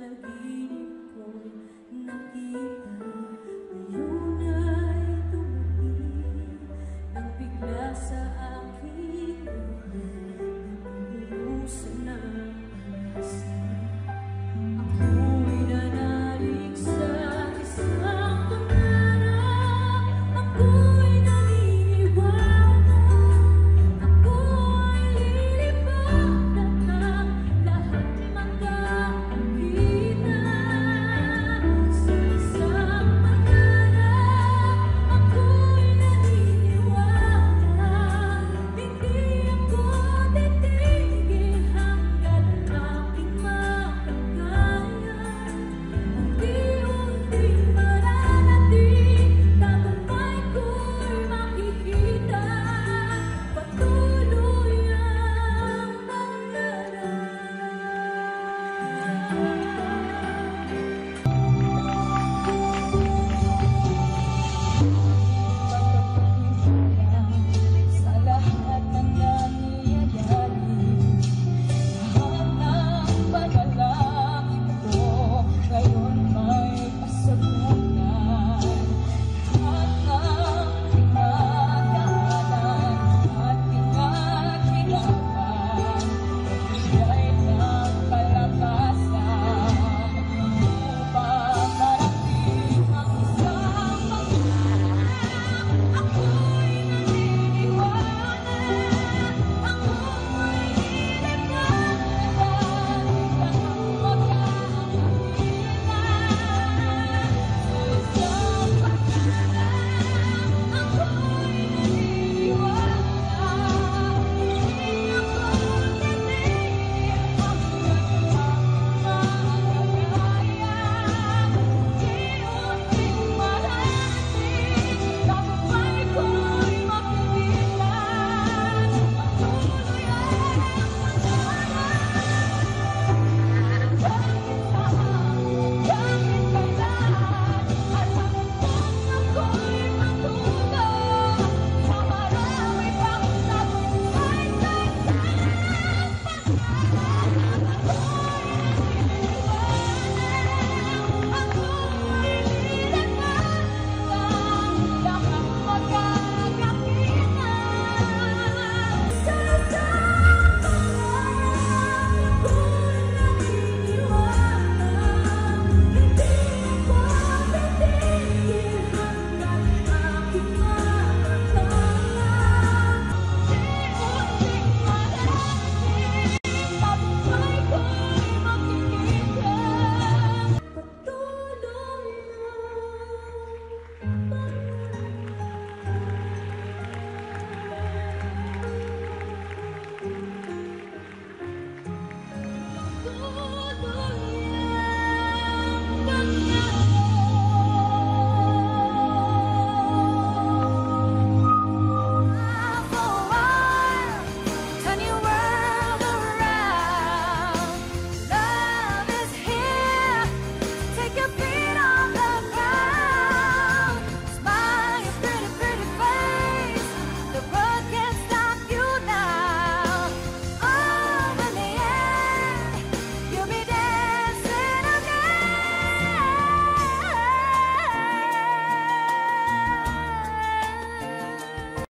了一